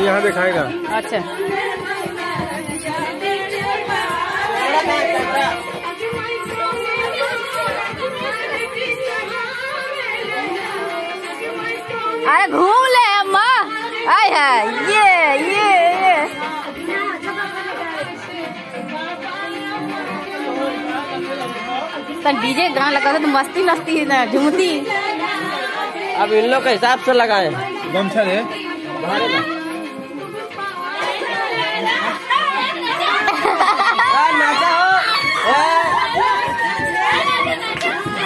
यहाँ दिखाएगा। अच्छा। अरे घूम ले अम्मा। आय है ये ये ये। डीजे गाना लगा था तो मस्ती मस्ती ना झूमती। अब इन लोग के हिसाब से लगाए। गमछा दे।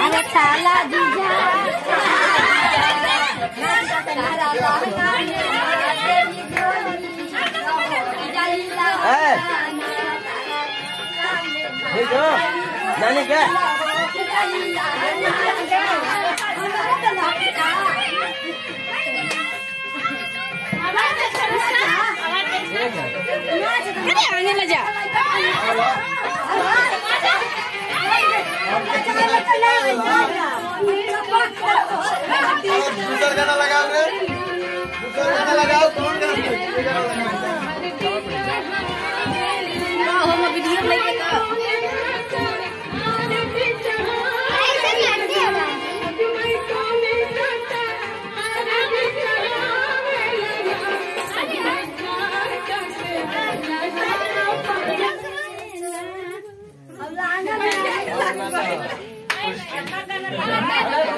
अरे साला जीजा नानी क्या अरे आने लगा दूसरा लगाओ लगाओ। कौन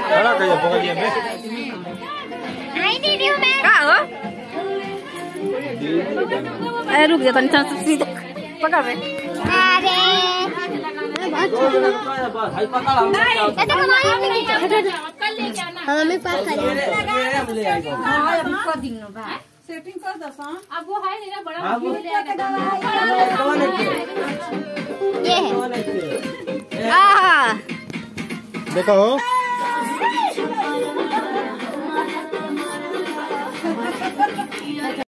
खड़ा कहिए पकड़िए में का हो अरे रुक जा तनी तनी सीधा पकड़ रे। मम्मी पास करेंगे अब वो है नहीं ना बड़ा ये है। 得到。